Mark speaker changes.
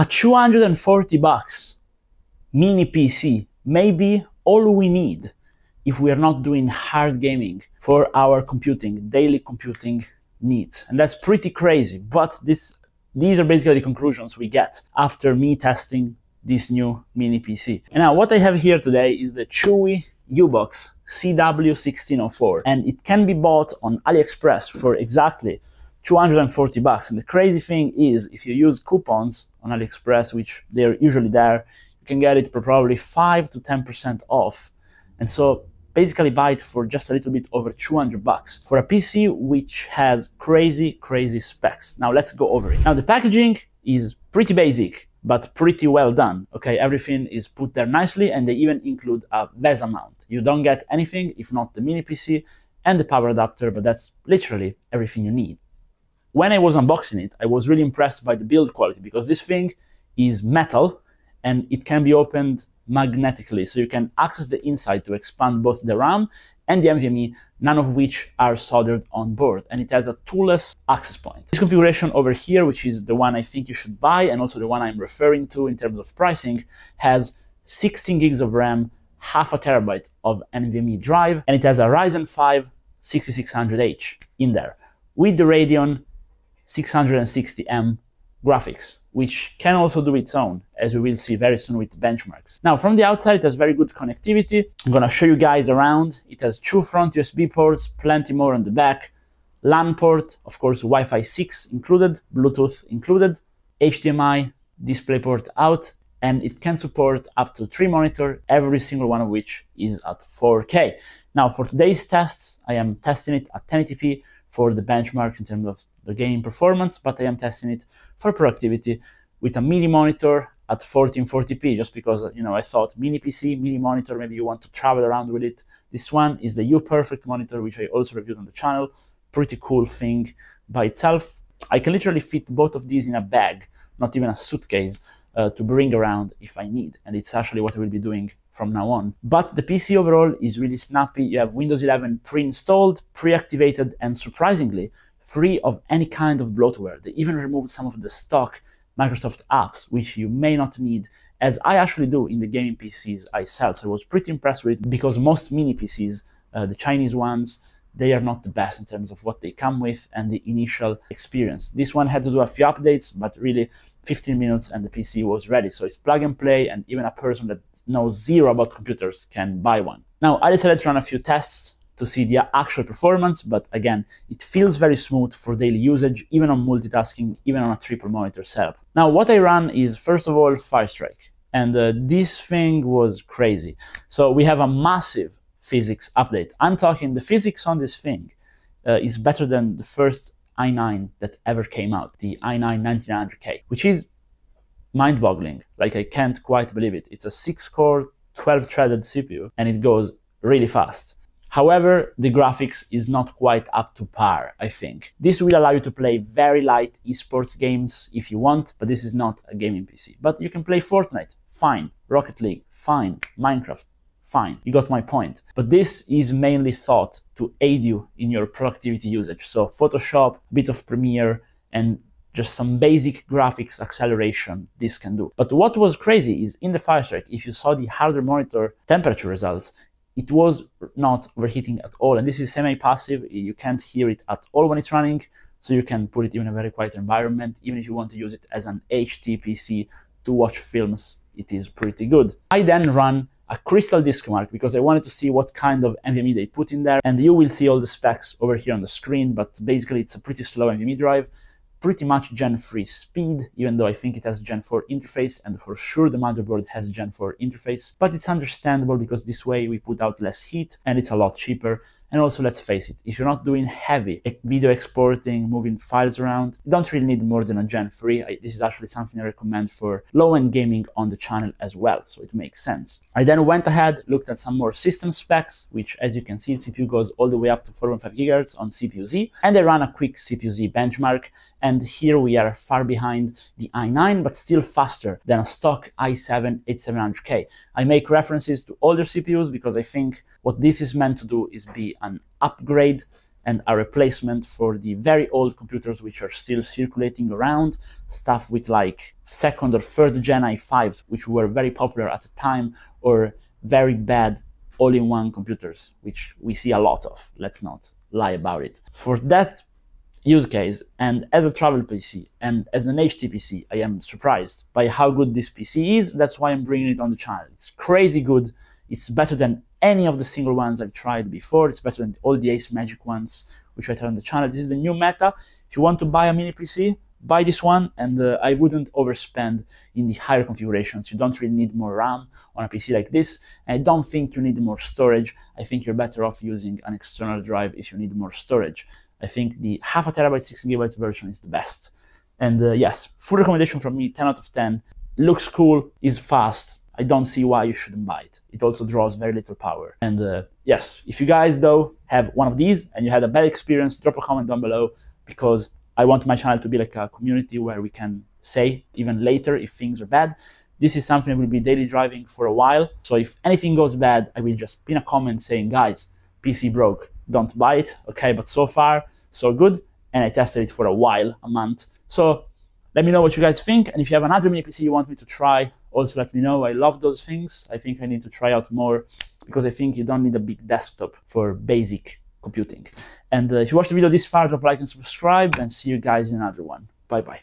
Speaker 1: A 240 bucks mini PC may be all we need if we are not doing hard gaming for our computing, daily computing needs. And that's pretty crazy, but this, these are basically the conclusions we get after me testing this new mini PC. And now what I have here today is the Chuwi Ubox CW1604 and it can be bought on AliExpress for exactly 240 bucks. And the crazy thing is if you use coupons on AliExpress, which they're usually there, you can get it for probably 5 to 10% off. And so basically buy it for just a little bit over 200 bucks for a PC which has crazy, crazy specs. Now let's go over it. Now the packaging is pretty basic but pretty well done. Okay, everything is put there nicely and they even include a VESA mount. You don't get anything if not the mini PC and the power adapter, but that's literally everything you need. When I was unboxing it, I was really impressed by the build quality because this thing is metal and it can be opened magnetically. So you can access the inside to expand both the RAM and the NVMe, none of which are soldered on board. And it has a toolless access point. This configuration over here, which is the one I think you should buy and also the one I'm referring to in terms of pricing, has 16 gigs of RAM, half a terabyte of NVMe drive, and it has a Ryzen 5 6600H in there with the Radeon 660M graphics, which can also do its own, as we will see very soon with benchmarks. Now, from the outside, it has very good connectivity. I'm gonna show you guys around. It has two front USB ports, plenty more on the back, LAN port, of course, Wi-Fi 6 included, Bluetooth included, HDMI, DisplayPort out, and it can support up to three monitor, every single one of which is at 4K. Now, for today's tests, I am testing it at 1080p for the benchmarks in terms of the game performance, but I am testing it for productivity with a mini monitor at 1440p just because you know I thought mini PC, mini monitor, maybe you want to travel around with it. This one is the U Perfect monitor, which I also reviewed on the channel. Pretty cool thing by itself. I can literally fit both of these in a bag, not even a suitcase, uh, to bring around if I need. And it's actually what I will be doing from now on. But the PC overall is really snappy. You have Windows 11 pre-installed, pre-activated, and surprisingly, free of any kind of bloatware. They even removed some of the stock Microsoft apps, which you may not need, as I actually do in the gaming PCs I sell. So I was pretty impressed with it because most mini PCs, uh, the Chinese ones, they are not the best in terms of what they come with and the initial experience. This one had to do a few updates, but really 15 minutes and the PC was ready. So it's plug and play, and even a person that knows zero about computers can buy one. Now, I decided to run a few tests to see the actual performance, but again, it feels very smooth for daily usage, even on multitasking, even on a triple monitor setup. Now, what I run is first of all Firestrike, and uh, this thing was crazy. So we have a massive physics update. I'm talking the physics on this thing uh, is better than the first i9 that ever came out, the i9 9900K, which is mind boggling. Like, I can't quite believe it. It's a six core, 12 threaded CPU, and it goes really fast. However, the graphics is not quite up to par, I think. This will allow you to play very light esports games if you want, but this is not a gaming PC. But you can play Fortnite, fine. Rocket League, fine. Minecraft, fine. You got my point. But this is mainly thought to aid you in your productivity usage. So Photoshop, bit of Premiere, and just some basic graphics acceleration this can do. But what was crazy is in the Firestrike, if you saw the hardware monitor temperature results, it was not overheating at all. And this is semi-passive. You can't hear it at all when it's running. So you can put it in a very quiet environment. Even if you want to use it as an HTPC to watch films, it is pretty good. I then run a CrystalDiskMark because I wanted to see what kind of NVMe they put in there. And you will see all the specs over here on the screen, but basically it's a pretty slow NVMe drive pretty much Gen 3 speed, even though I think it has Gen 4 interface, and for sure the motherboard has Gen 4 interface, but it's understandable because this way we put out less heat and it's a lot cheaper. And also, let's face it, if you're not doing heavy video exporting, moving files around, you don't really need more than a Gen 3. I, this is actually something I recommend for low-end gaming on the channel as well, so it makes sense. I then went ahead, looked at some more system specs, which as you can see, CPU goes all the way up to 4.5 GHz on CPU-Z, and I ran a quick CPU-Z benchmark, and here we are far behind the i9, but still faster than a stock i7 8700K. I make references to older CPUs because I think what this is meant to do is be an upgrade and a replacement for the very old computers which are still circulating around, stuff with like second or third gen i5s, which were very popular at the time, or very bad all in one computers, which we see a lot of. Let's not lie about it. For that use case, and as a travel PC and as an HTPC, I am surprised by how good this PC is. That's why I'm bringing it on the channel. It's crazy good. It's better than any of the single ones I've tried before. It's better than all the Ace Magic ones, which I tried on the channel. This is the new meta. If you want to buy a mini PC, buy this one, and uh, I wouldn't overspend in the higher configurations. You don't really need more RAM on a PC like this. And I don't think you need more storage. I think you're better off using an external drive if you need more storage. I think the half a terabyte, 16 gigabytes version is the best. And uh, yes, full recommendation from me, 10 out of 10. Looks cool, is fast. I don't see why you shouldn't buy it. It also draws very little power. And uh, yes, if you guys though have one of these and you had a bad experience, drop a comment down below because I want my channel to be like a community where we can say even later if things are bad. This is something I will be daily driving for a while. So if anything goes bad, I will just pin a comment saying, guys, PC broke, don't buy it. Okay, but so far, so good. And I tested it for a while, a month. So let me know what you guys think. And if you have another mini PC you want me to try, also let me know. I love those things. I think I need to try out more because I think you don't need a big desktop for basic computing. And uh, if you watched the video this far, drop like and subscribe and see you guys in another one. Bye bye.